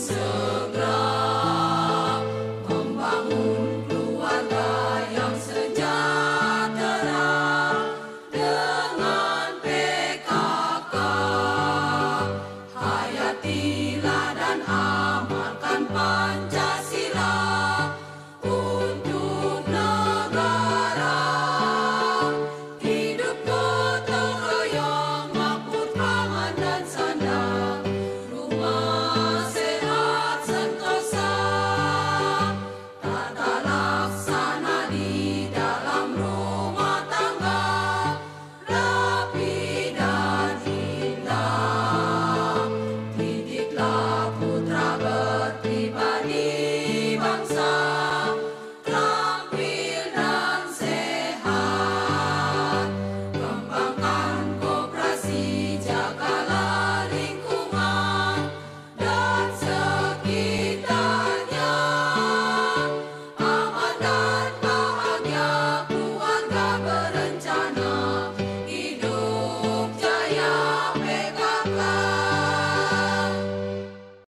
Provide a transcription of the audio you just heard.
Jesus.